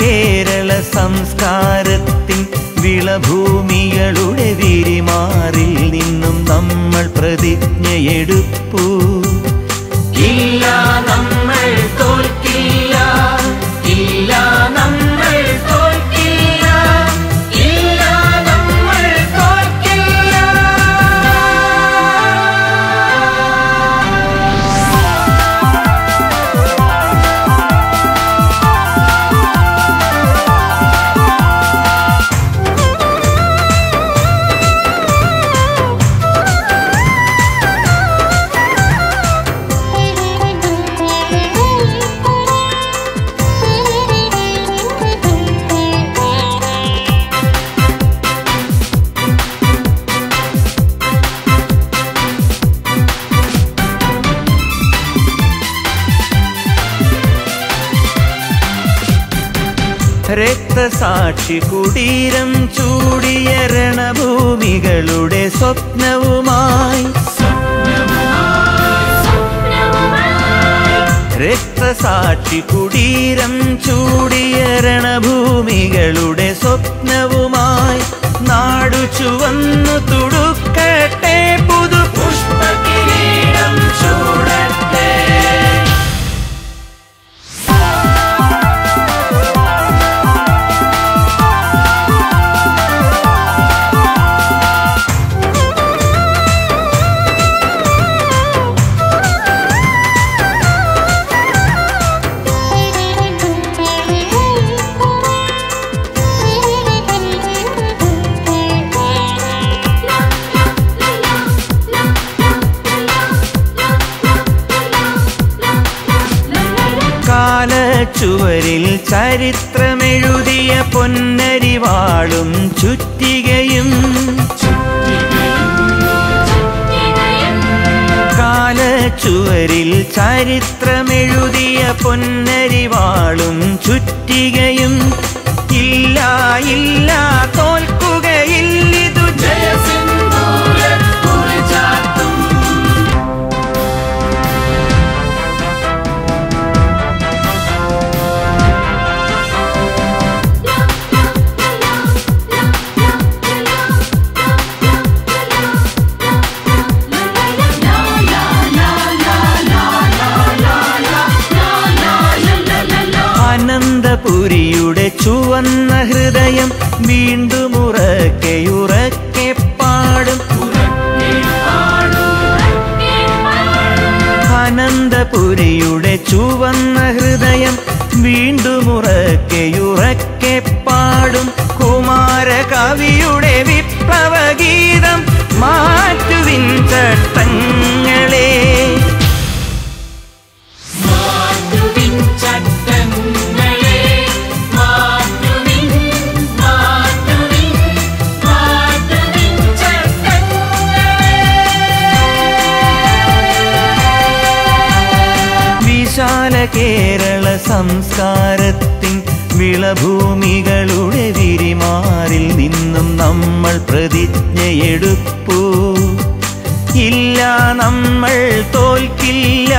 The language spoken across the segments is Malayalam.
കേരള സംസ്കാരത്തിൻ വിളഭൂമികളുടെ വിരിമാറിൽ നിന്നും നമ്മൾ പ്രതിജ്ഞയെടുപ്പൂ രക്തസാക്ഷി കുടീരം ചൂടിയരണ ഭൂമികളുടെ സ്വപ്നവുമായി. രക്തസാക്ഷി കുടീരം ചൂടിയരണ ഭൂമികളുടെ സ്വപ്നവുമായി. നാടു ചുവന്നു തുടുക്കട്ടെ പുതു പുഷ്പകിരീടം ചൂടട്ടെ. ചരിത്രമെഴുതിയ പൊന്നരിവാളും ചുറ്റികയും കാലച്ചുവരിൽ ചരിത്രമെഴുതിയ പൊന്നരിവാളും ചുറ്റികയും ഇല്ല ഇല്ല തോൽക്കുകയില്ലിതു ചുവന്ന ഹൃദയം വീണ്ടും ഉറക്കെ പാടും. കുമാര കവിയുടെ വിപ്ലവഗീതം മാറ്റുവിൻ ചട്ടങ്ങളെ. കേരള സംസ്കാരത്തിൻ വിളഭൂമികളുടെ വിരിമാറിൽ നിന്നും നമ്മൾ പ്രതിജ്ഞയെടുപ്പൂ. ഇല്ല നമ്മൾ തോൽക്കില്ല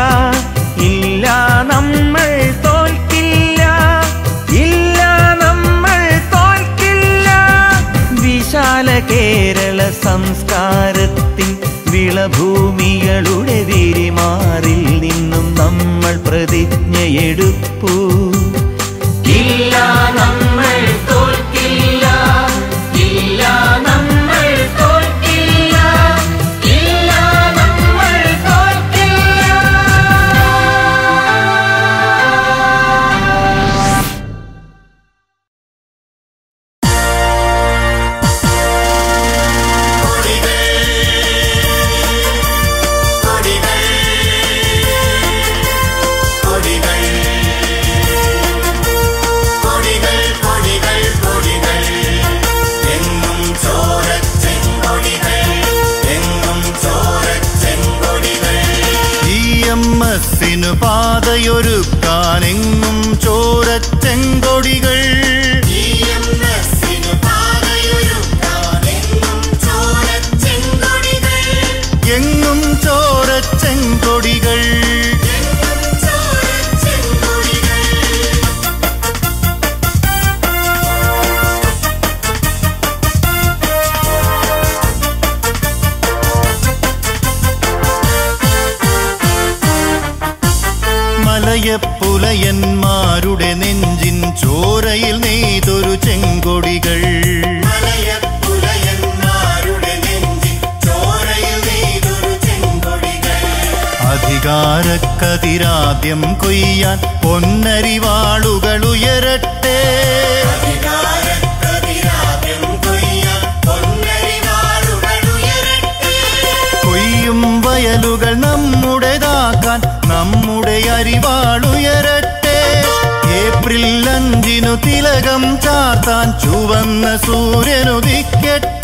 ഇല്ല നമ്മൾ തോൽക്കില്ല ഇല്ല നമ്മൾ തോൽക്കില്ല. വിശാല കേരള സംസ്കാരത്തിൻ വിളഭൂമികളുടെ പ്രതിജ്ഞയെടുപ്പൂ. അധികാരക്കതിരാദ്യം കൊയ്യാൻ പൊന്നരിവാളുകൾ ഉയരട്ടെ. കൊയ്യും വയലുകൾ നമ്മുടേതാക്കാൻ നമ്മുടെ അരിവാളുയരട്ടെ ഏപ്രിൽ അഞ്ചിനു തിലകം ചാർത്താൻ ചുവന്ന സൂര്യനുദിക്കട്ടെ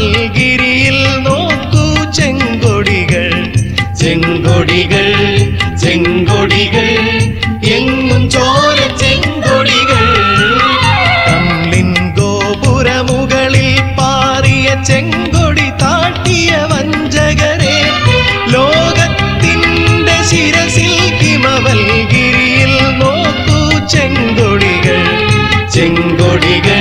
ഹിമവൽഗിരിയിൽ നോക്കൂ ചെങ്കൊടികൾ. ചെങ്കൊടികൾ ചെങ്കൊടികൾ എങ്ങും ചോര ചെങ്കൊടികൾ. കമ്മിൻ ഗോപുരമുകളിൽ പാറിയ ചെങ്കൊടി താട്ടിയ വഞ്ചകരെ. ലോകത്തിന്റെ ശിരസിൽ കിമവൽഗിരിയിൽ നോക്കൂ ചെങ്കൊടികൾ. ചെങ്കൊടികൾ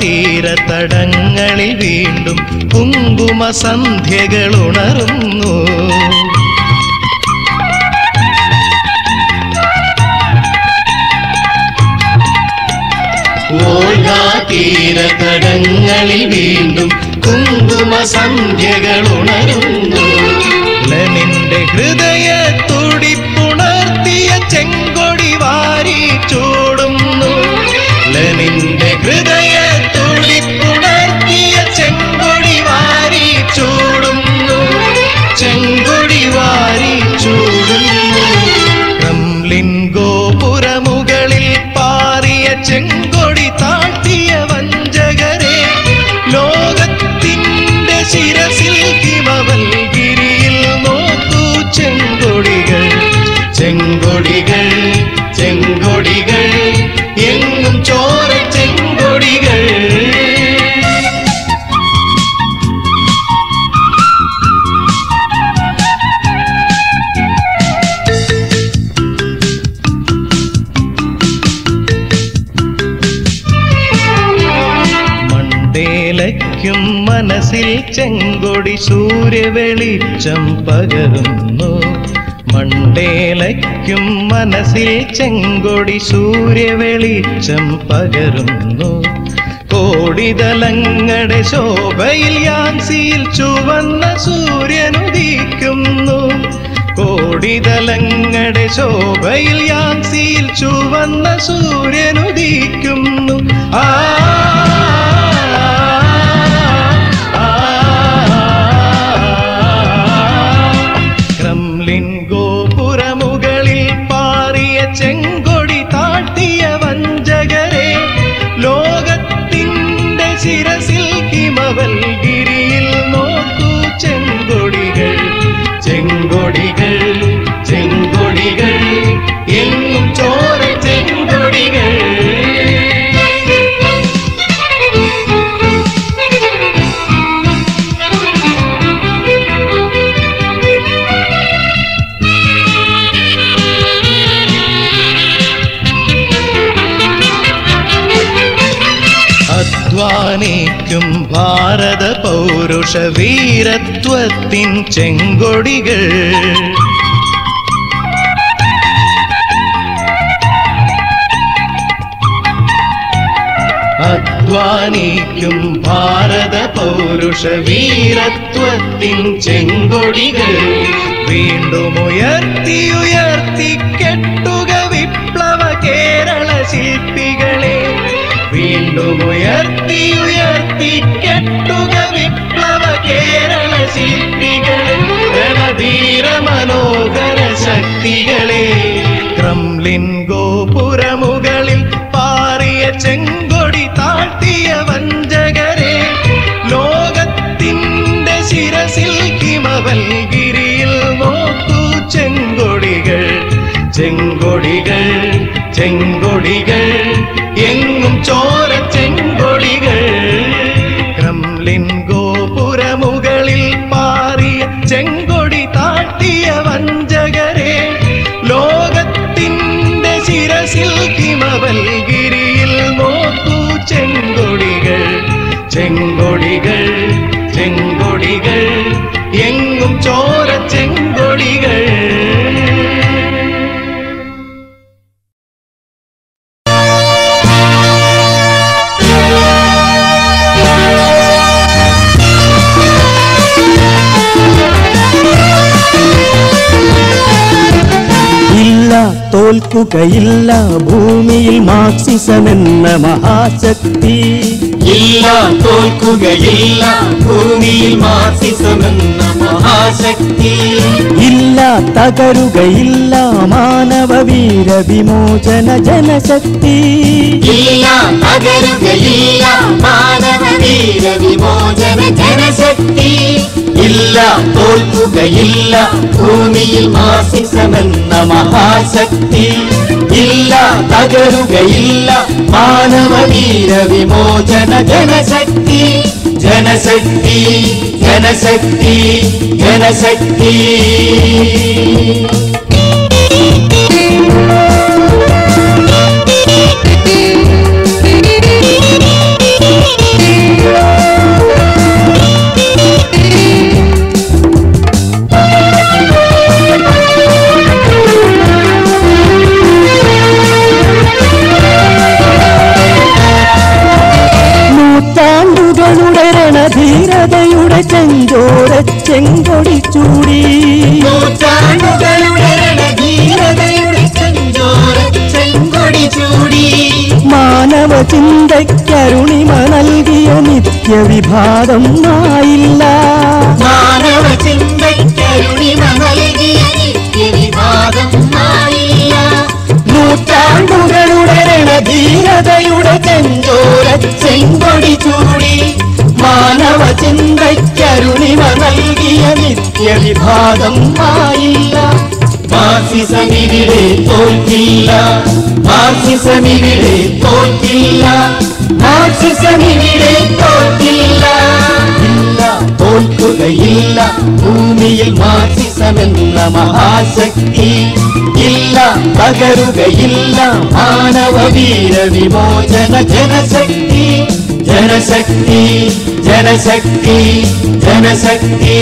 തീരത്തടങ്ങളിൽ വീണ്ടും കുങ്കുമ ഓൾഗ തീരത്തടങ്ങളിൽ വീണ്ടും കുങ്കുമ സന്ധ്യകൾ ഉണരുന്നു ലനിന്റെ ഹൃദയ സൂര്യവെളിച്ചം പകരുന്നു. മണ്ടേലയ്ക്കും മനസ്സിൽ ചെങ്കൊടി സൂര്യവെളിച്ചം പകരുന്നു. കോടിതലങ്ങളുടെ ശോഭയിൽ യാൻസിയിൽ ചുവന്ന സൂര്യനുദിക്കുന്നു കോടിതലങ്ങളുടെ ശോഭയിൽ യാൻസിയിൽ ചുവന്ന സൂര്യനുദിക്കുന്നു ആ ഭാരത പൗരുഷ വീരത്വത്തിൻ ചെങ്കൊടികൾ. അധ്വാനിക്കും ഭാരത പൗരുഷ വീരത്വത്തിൻ ചെങ്കൊടികൾ. വീണ്ടും ഉയർത്തി ഉയർത്തി കെട്ടുക വിപ്ലവ കേരള ശില്പികളെ. വീണ്ടും ഉയർത്തി കെട്ടുക വിപ്ലവ കേരള ശില്പികളെ ഗണധീര മനോഹര ശക്തികളെ. ക്രംലിൻ ഗോപുരമുകളിൽ പാറിയ ചെങ്കൊടി താഴ്ത്തിയ വഞ്ചകരെ ലോകത്തിന്റെ ശിരസിൽ ഹിമവൽഗിരിയിൽ നോക്കൂ ചെങ്കൊടികൾ. ചെങ്കൊടികൾ ചെങ്കൊടികൾ തോൽക്കുകയില്ല. ഭൂമിയിൽ മാർക്സിസമെന്ന മഹാശക്തി. ഇല്ല തോൽക്കുകയില്ല. ഭൂമിയിൽ മാർസിസമെന്ന മഹാശക്തി. ഇല്ല തകരുകയില്ല. മാനവ വീര വിമോചന ജനശക്തി. ഇല്ല തകരുകയില്ല. മാനവ വീര വിമോചന ജനശക്തി. ഇല്ല തോൽക്കുകയില്ല ഭൂമിയിൽ മാസിസമെന്ന മഹാശക്തി. ഇല്ല തകരുകയില്ല മാനവീര വിമോചന ജനശക്തി. ജനശക്തി ജനശക്തി ജനശക്തി. നിത്യവിഭാഗം ആയില്ല മാനവ നൂറ്റാണ്ടുകളുടെ രണധീരതയുടെ ചെങ്കോര ചെങ്കൊടി ചൂടി മാനവ ചിന്തയ്ക്കരുണിമ നൽകിയ നിത്യവിഭാഗം ആയില്ല മാർസിസമിവിടെ തോറ്റില്ല മാർസിസമിവിടെ തോൽക്കില്ല. മാർസിസമിവിടെ തോൽക്കില്ല ഇല്ല തോൽക്കുകയില്ല ഭൂമിയിൽ മാർസിസമെന്ന മഹാശക്തി ഇല്ല തകരുകയില്ല മാനവ വീര വിമോചന ജനശക്തി ജനശക്തി ജനശക്തി ജനശക്തി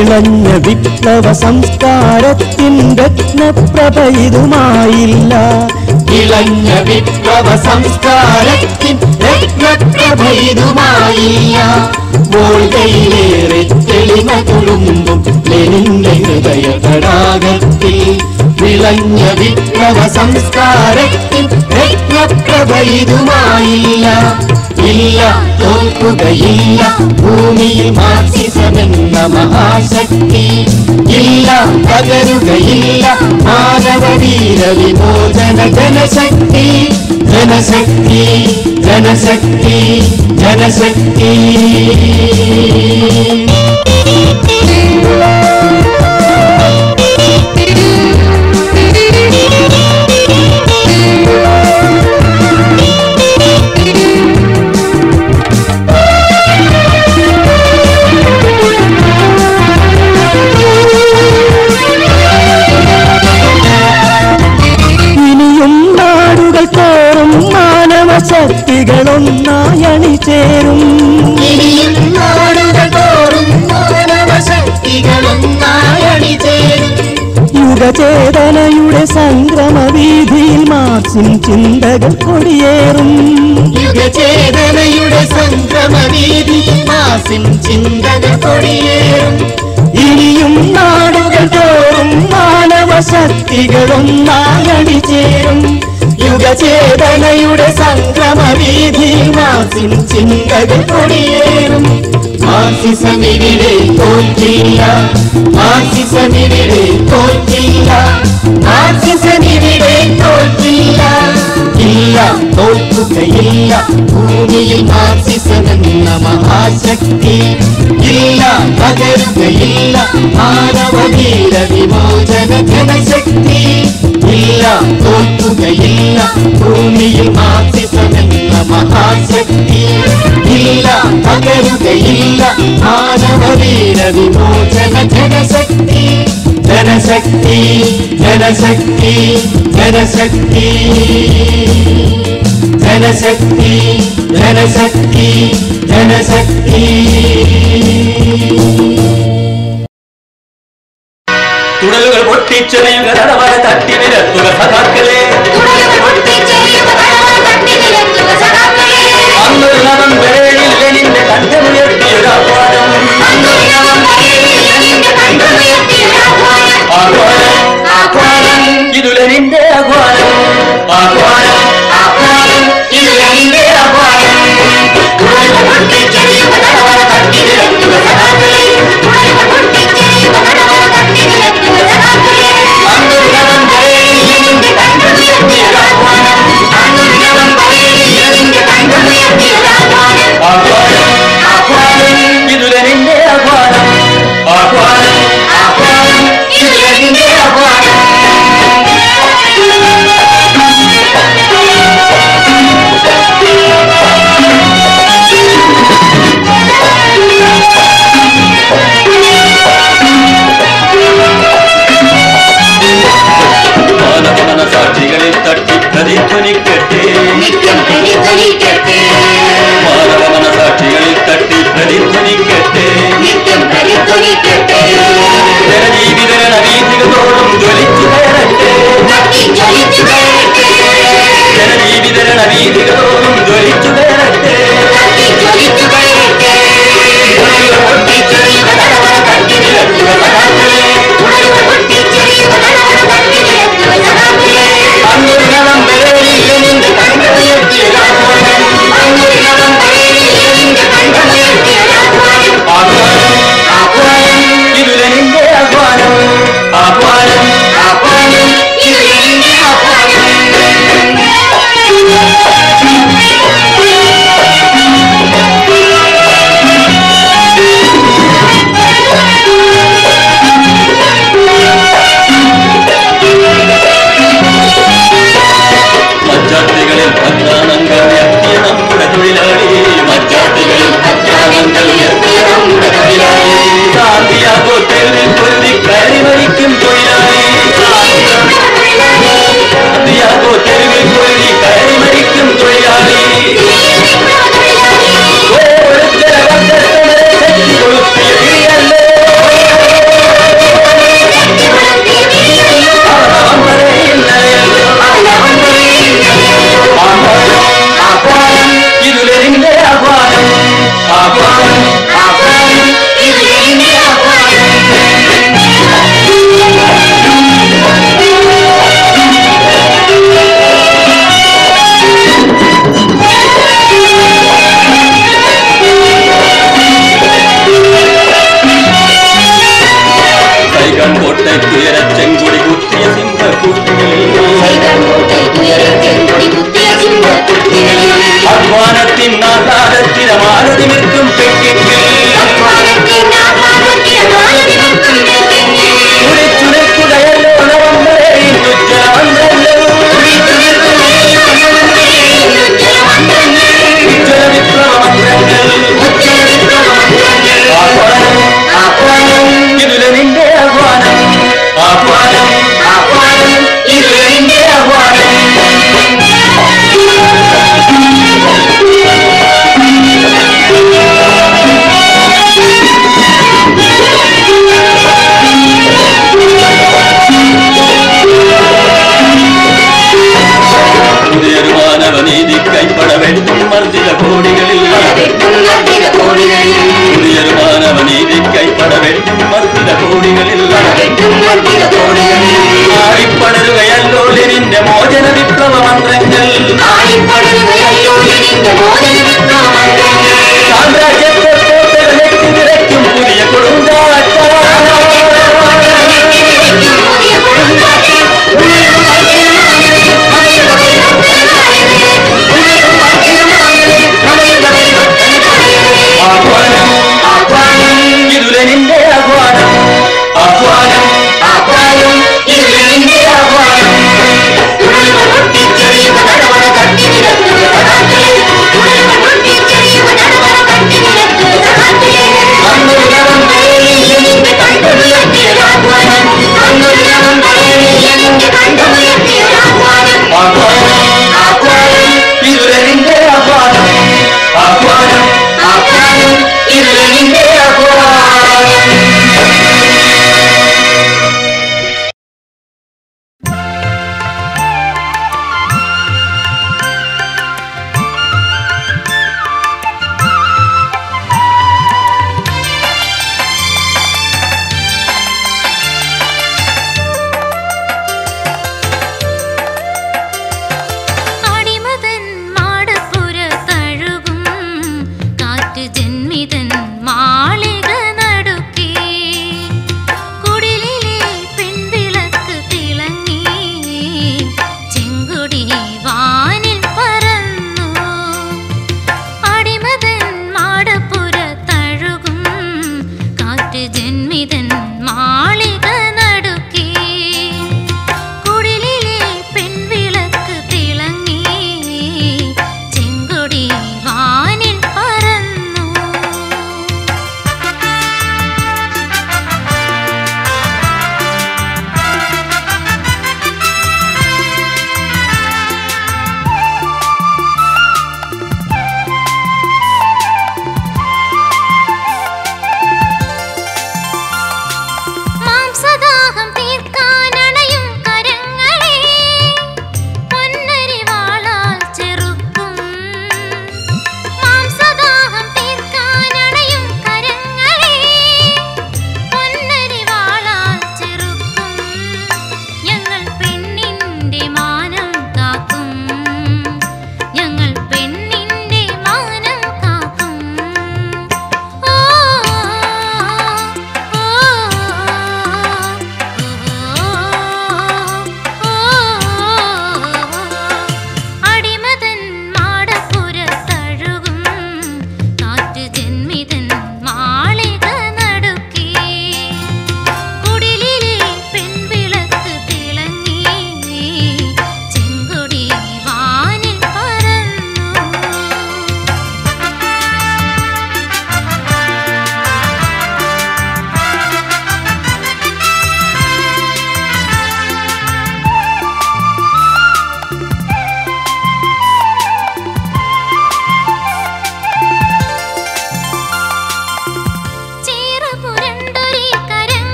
വിളഞ്ഞ വിപ്ലവ സംസ്കാരത്തിൻ രത്നപ്രഭ ഇതുമായില്ല ഇളഞ്ഞ വിപ്ലവ സംസ്കാരത്തിൻ രത്നപ്രഭയിതുമായില്ല. മൂകയിലേറെ തെളിമ തുളുമ്പും ലെനിന്റെ ഹൃദയ തടാകത്തിൽ. വിളഞ്ഞ വിപ്ലവ സംസ്കാരത്തിൻ രത്നപ്രഭയിതുമായില്ല. ഇല്ല തോൽക്കുകയില്ല ഭൂമിയിൽ മാർക്സിസമെന്ന മഹാശക്തി ഇല്ല തകരുകയില്ല മാനവവീര വിമോചന ജനശക്തി ജനശക്തി ജനശക്തി ജനശക്തി ഇനിയും ശക്തികളൊന്നായി ചേരും. യുഗചേതനയുടെ സംക്രമ വീതിയിൽ മാർസിൻ ചിന്തകൾ കൊടിയേറും. യുഗചേതനയുടെ സംക്രമവീതി മാർസിൻ ചിന്തകൾ കൊടിയേറും. ഇനിയും നാടുകൾ തോറും മാനവ ശക്തികളൊന്നായി അണിചേരും. യുഗചേതനയുടെ സംക്രമ വീതിയിൽ മാസിൻ ചിന്തകൾ കൊടിയേറും മാർസിസമിവിടെ തോൽക്കില്ല മാർസിസമിവിടെ തോൽക്കില്ല മാർസിസമിവിടെ തോൽക്കില്ല. ഇല്ല തോൽക്കുകയില്ല. ഭൂമിയിൽ മാർസിസമെന്ന മഹാശക്തി ഇല്ല പകരുകയില്ല മാനവീര വിമോചന ഘനശക്തി ഇല്ല തോൽക്കുകയില്ല. ഭൂമിയിൽ മാർസിസമെന്ന മഹാശക്തി ഇല്ല പകരുകയില്ല മാനവീര വിമോചന ജനശക്തി ജനശക്തി ജനശക്തി ജനശക്തി ജനശക്തി ജനശക്തി തുടലുകൾ പൊട്ടിച്ചെറിയുക തടവറ തട്ടി നിരത്തുക സഖാക്കളെ അന്നൊരു നവംബരേഴിൽ ലെനിന്റെ കണ്ഠമുയർത്തിയൊരാഹ്വാനം ആഹ്വാനം ആഹ്വാനം ഇതു ലെനിന്റെ ആഹ്വാനം akwana akwana idulerindeagwana akwana akwana idulerindeagwana la vida y todo.